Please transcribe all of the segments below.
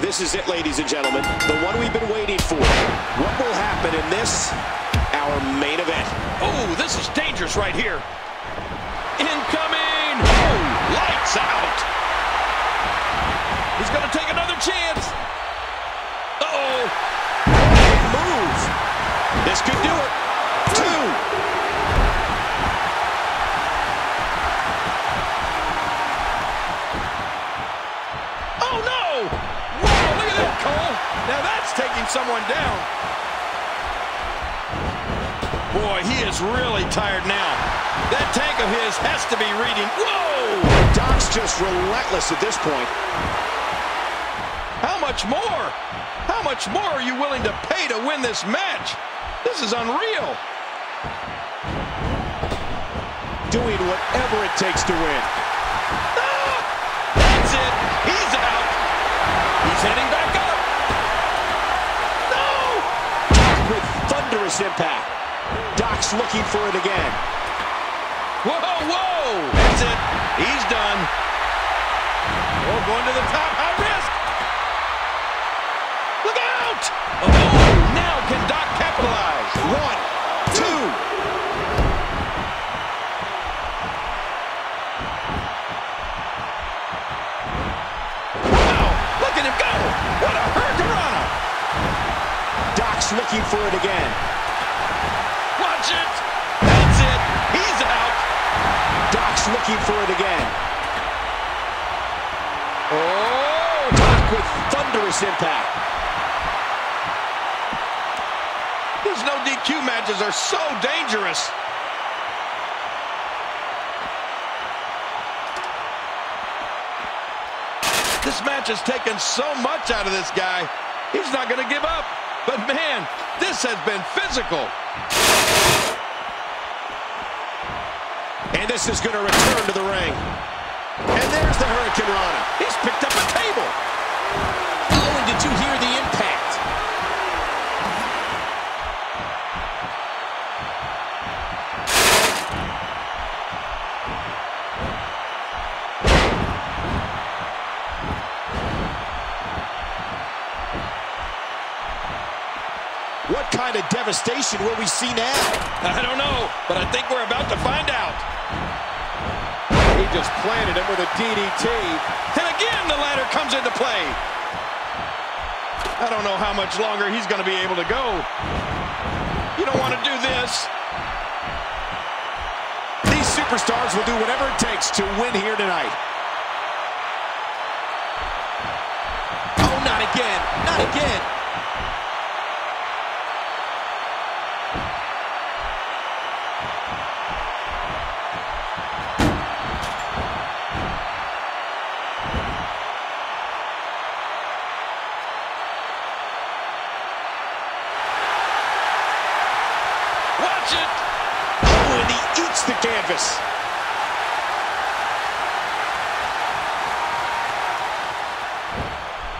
This is it, ladies and gentlemen. The one we've been waiting for. What will happen in this, our main event? Oh, this is dangerous right here. Incoming! Oh, lights out! He's going to take another chance. Uh-oh. Move. This could do it. Two. Cole. Now that's taking someone down. Boy, he is really tired now. That tank of his has to be reading. Whoa! Doc's just relentless at this point. How much more? How much more are you willing to pay to win this match? This is unreal. Doing whatever it takes to win. Ah! That's it. He's out. He's heading back With thunderous impact. Doc's looking for it again. Whoa, whoa! That's it. He's done. Oh, going to the top. Looking for it again. Oh! Doc with thunderous impact. These no DQ matches are so dangerous. This match has taken so much out of this guy. He's not going to give up. But man, this has been physical. And this is going to return to the ring. And there's the Hurricanrana. He's picked up a table. Kind of devastation will we see now? I don't know, but I think we're about to find out. He just planted him with a DDT. And again, the ladder comes into play. I don't know how much longer he's going to be able to go. You don't want to do this. These superstars will do whatever it takes to win here tonight. Oh, not again. Not again.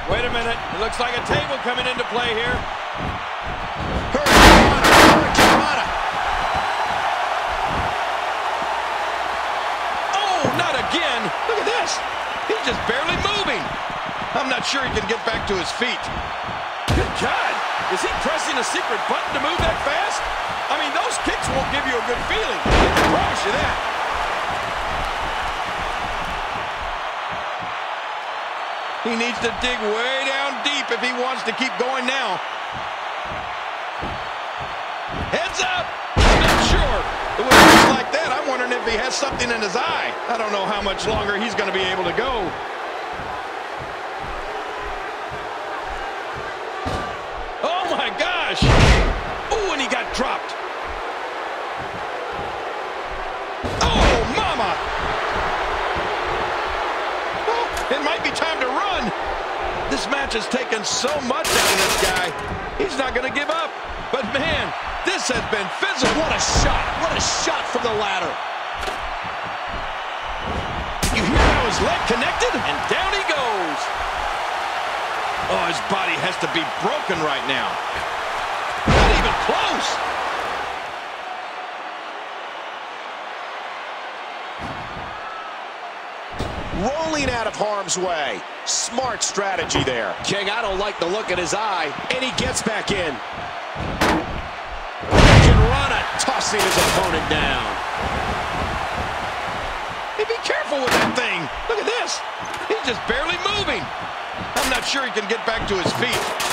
Wait a minute. It looks like a table coming into play here. Oh, not again. Look at this. He's just barely moving. I'm not sure he can get back to his feet. Good God. Is he pressing a secret button to move that fast? I mean, those kicks won't give you a good feeling. I can promise you that. He needs to dig way down deep if he wants to keep going now. Heads up! Not sure. With moves like that, I'm wondering if he has something in his eye. I don't know how much longer he's going to be able to go. Gosh! Oh, and he got dropped. Oh, mama! Oh, it might be time to run. This match has taken so much out of this guy. He's not going to give up. But man, this has been physical. What a shot. What a shot from the ladder. You hear how his leg connected? And down he goes. Oh, his body has to be broken right now. Not even close. Out of harm's way. Smart strategy there. King, I don't like the look in his eye. And he gets back in. Rana tossing his opponent down. Hey, be careful with that thing. Look at this. He's just barely moving. I'm not sure he can get back to his feet.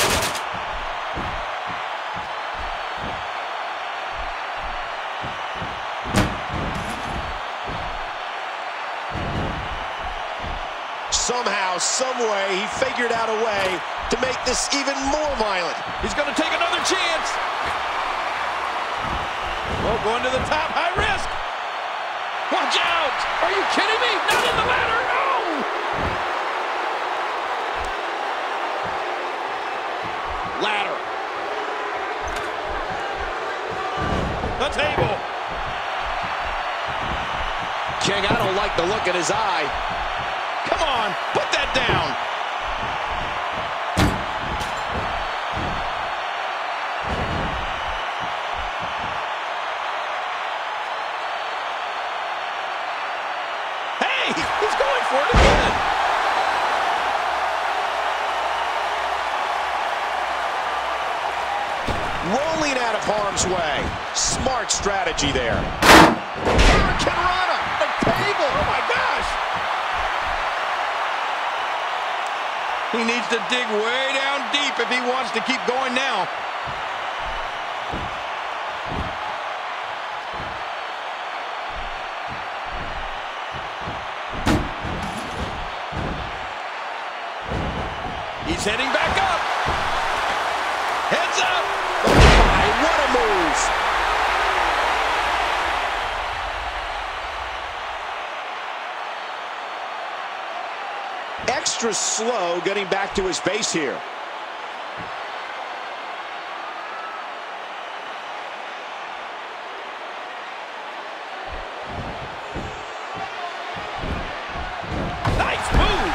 Somehow, someway, he figured out a way to make this even more violent. He's going to take another chance. Oh, going to the top, high risk. Watch out! Are you kidding me? Not in the ladder, no! Ladder. The table. King, I don't like the look in his eye. Come on, put that down. Hey, he's going for it again. Rolling out of harm's way. Smart strategy there. Hurricanrana, the table. Oh my He needs to dig way down deep if he wants to keep going now. He's heading back up. Heads up. My, what a move. Extra slow getting back to his base here. Nice move.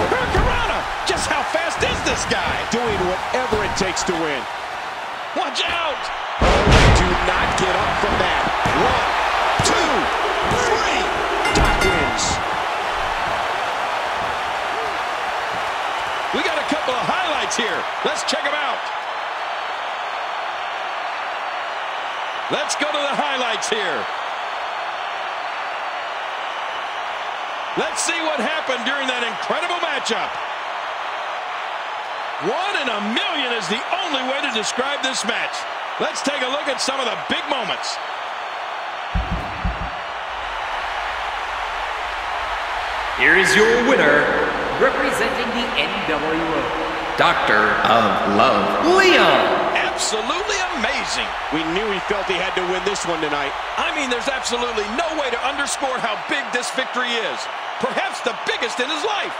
Hurricanrana. Just how fast is this guy? Doing whatever it takes to win. Watch out. Do not get up from that. One. Doc. We got a couple of highlights here. Let's check them out. Let's go to the highlights here. Let's see what happened during that incredible matchup. One in a million is the only way to describe this match. Let's take a look at some of the big moments. Here is your winner, representing the NWO, Doctor of Love, Leon. Absolutely amazing. We knew he felt he had to win this one tonight. I mean, there's absolutely no way to underscore how big this victory is. Perhaps the biggest in his life.